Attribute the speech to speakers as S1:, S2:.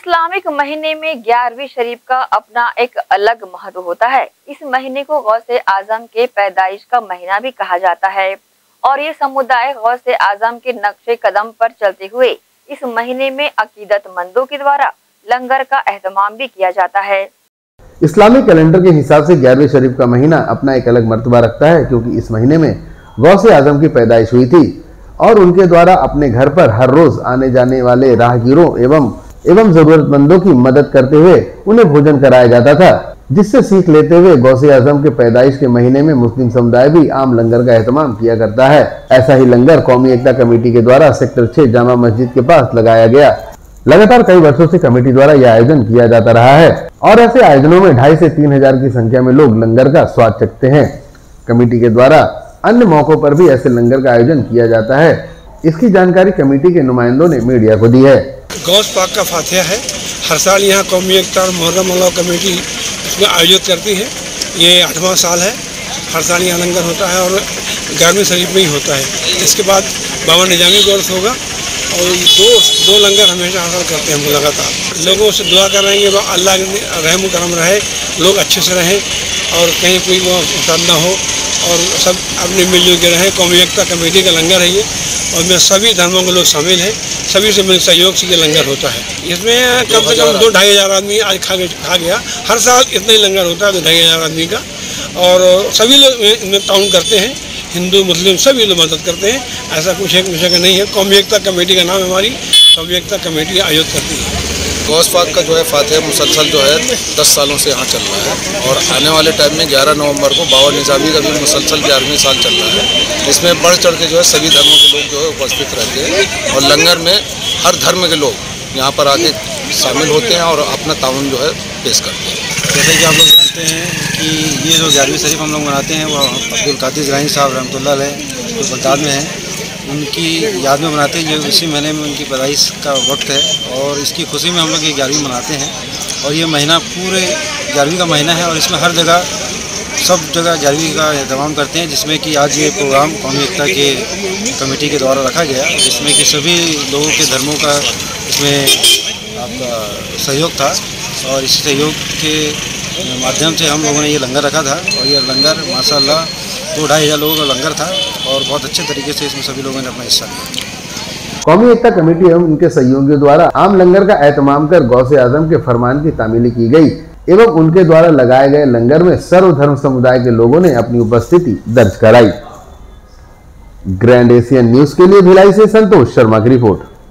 S1: Islamic महीने में ग्यारहवीं शरीफ का अपना एक अलग महत्व होता है। इस महीने को गौसे आज़म के पैदाइश का महीना भी कहा जाता है और ये समुदाय गौसे आज़म के नक्शे कदम पर चलते हुए इस महीने में अकीदतमंदों के द्वारा लंगर का अहतमाम भी किया जाता है।
S2: इस्लामिक कैलेंडर के हिसाब से ग्यारहवीं शरीफ का महीना अपना एक अलग मरतबा रखता है क्योंकि इस महीने में गौसे आज़म की पैदाइश हुई थी और उनके द्वारा अपने घर पर हर रोज आने जाने वाले राहगीरों एवं एवं जरूरतमंदों की मदद करते हुए उन्हें भोजन कराया जाता था, जिससे सीख लेते हुए गौसे आज़म के पैदाइश के महीने में मुस्लिम समुदाय भी आम लंगर का एहतमाम किया करता है। ऐसा ही लंगर कौमी एकता कमेटी के द्वारा सेक्टर छह जामा मस्जिद के पास लगाया गया। लगातार कई वर्षों से कमेटी द्वारा यह आयोजन किया जाता रहा है और ऐसे आयोजनों में ढाई से तीन हज़ार की संख्या में लोग लंगर का स्वाद चखते हैं। कमेटी के द्वारा अन्य मौकों पर भी ऐसे लंगर का आयोजन किया जाता है। इसकी जानकारी कमेटी के नुमाइंदों ने मीडिया को दी है।
S3: गौस पाक का फातिहा है। हर साल यहाँ कौमी एकता और मुहर्रम अल्लाह कमेटी इसमें आयोजित करती है। ये आठवां साल है। हर साल यहाँ लंगर होता है और ग्यारहवीं शरीफ में ही होता है। इसके बाद बाबा निजामी गौरस होगा और दो दो लंगर हमेशा हासिल करते हैं हम लगातार। लोगों से दुआ कर रहे हैं अल्लाह रहम करम रहे, लोग अच्छे से रहें और कहीं कोई वो ना हो। और सब अपने मिलजुल के रहें, कौमी एकता कमेटी का लंगर है ये। और इसमें सभी धर्मों के लोग शामिल हैं। सभी से मेरे सहयोग से ये लंगर होता है। इसमें कम से कम दो ढाई हज़ार आदमी आज खा खा गया। हर साल इतना ही लंगर होता है, दो ढाई हज़ार आदमी का। और सभी लोग इनमें ताउन करते हैं। हिंदू, मुस्लिम सभी लोग मदद करते हैं। ऐसा कुछ एक विषय का नहीं है। कौमी एकता कमेटी का नाम हमारी। कौमी एकता कमेटी आयोजित करती है।
S4: गौस पाक का जो है फातह मुसलसल जो है दस सालों से यहाँ चल रहा है और आने वाले टाइम में ग्यारह नवंबर को बाबा निज़ामी का भी मुसलसल ग्यारहवीं साल चल रहा है। इसमें बढ़ चढ़ के जो है सभी धर्मों के लोग जो है उपस्थित रहते हैं और लंगर में हर धर्म के लोग यहाँ पर आके शामिल होते हैं और अपना ताउन जो है पेश करते हैं।
S5: जैसे कि आप लोग जानते हैं कि ये जो ग्यारहवीं शरीफ हम लोग मनाते हैं, वो अब्दुल कादिर इब्राहिम साहब रहमतुल्लाह है जो बगदाद में हैं उनकी याद में मनाते हैं, जो इसी महीने में उनकी पैदाइश का वक्त है और इसकी खुशी में हम लोग ये ग्यारहवीं मनाते हैं। और ये महीना पूरे ग्यारहवीं का महीना है और इसमें हर जगह, सब जगह ग्यारहवीं का अहतमाम करते हैं, जिसमें कि आज ये प्रोग्राम कौमी एकता के कमेटी के द्वारा रखा गया, जिसमें कि सभी लोगों के धर्मों का इसमें आपका सहयोग था। और इस सहयोग के माध्यम से हम लोगों ने ये लंगर रखा था और ये लंगर माशाल्लाह दो ढाई हज़ार लोगों का लंगर था और बहुत अच्छे तरीके से इसमें सभी लोगों ने अपना हिस्सा लिया।
S2: कौमी एकता कमेटी एवं उनके सहयोगियों द्वारा आम लंगर का एहतमाम कर गौसे आज़म के फरमान की तामीली की गई एवं उनके द्वारा लगाए गए लंगर में सर्वधर्म समुदाय के लोगों ने अपनी उपस्थिति दर्ज कराई। ग्रैंड एशियन न्यूज़ के लिए भिलाई से संतोष शर्मा की रिपोर्ट।